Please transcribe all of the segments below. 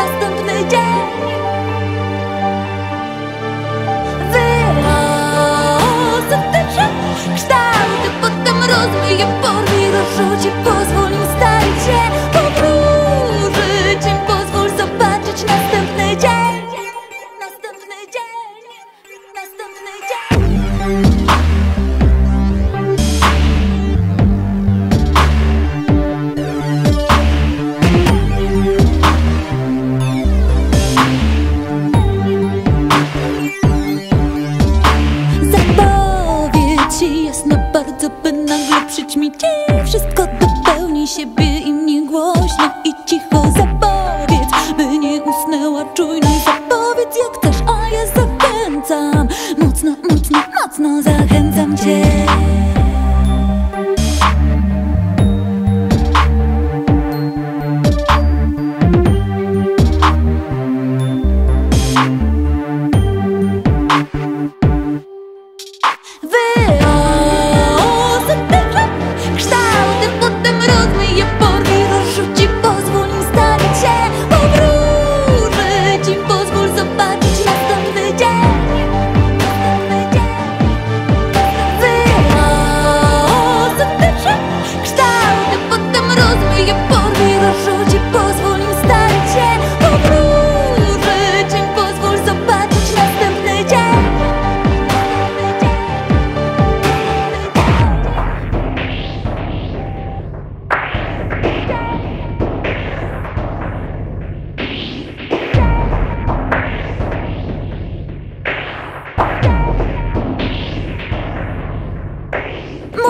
that's the Wieprzyć mi dzień Wszystko dopełni siebie i mnie głośno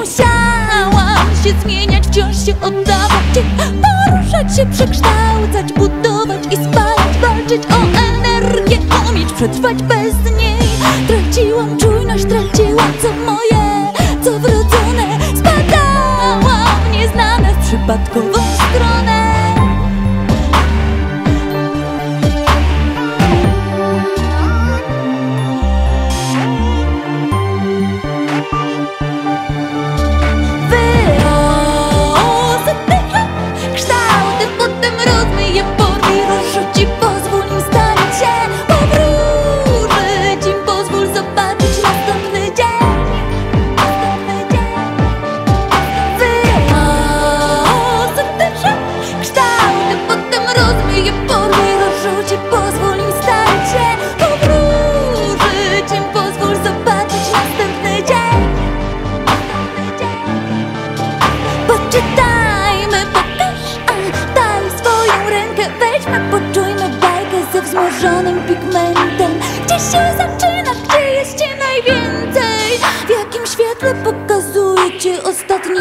musiałam się zmieniać, wciąż się oddawać. Poruszać się, przekształcać, budować i spać, Walczyć o energię, umieć przetrwać bez niej. Traciłam czujność, traciłam co moje, co wrodzone. Spadałam nieznane w przypadkową stronę. zamrożonym pigmentem. Gdzie się zaczynasz, gdzie jest cię najwięcej? W jakim świetle pokazuje cię ostatni